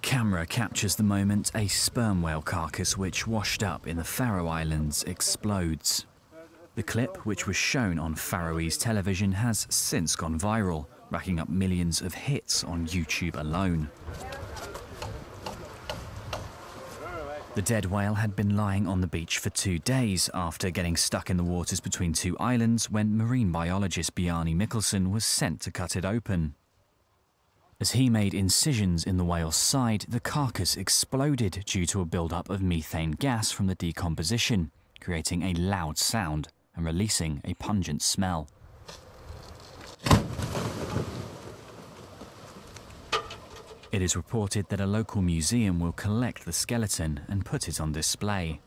camera captures the moment a sperm whale carcass which washed up in the Faroe Islands explodes. The clip, which was shown on Faroese television, has since gone viral, racking up millions of hits on YouTube alone. The dead whale had been lying on the beach for two days after getting stuck in the waters between two islands when marine biologist Bjarni Mikkelsen was sent to cut it open. As he made incisions in the whale's side, the carcass exploded due to a buildup of methane gas from the decomposition, creating a loud sound and releasing a pungent smell. It is reported that a local museum will collect the skeleton and put it on display.